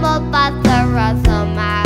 trouble, but there was.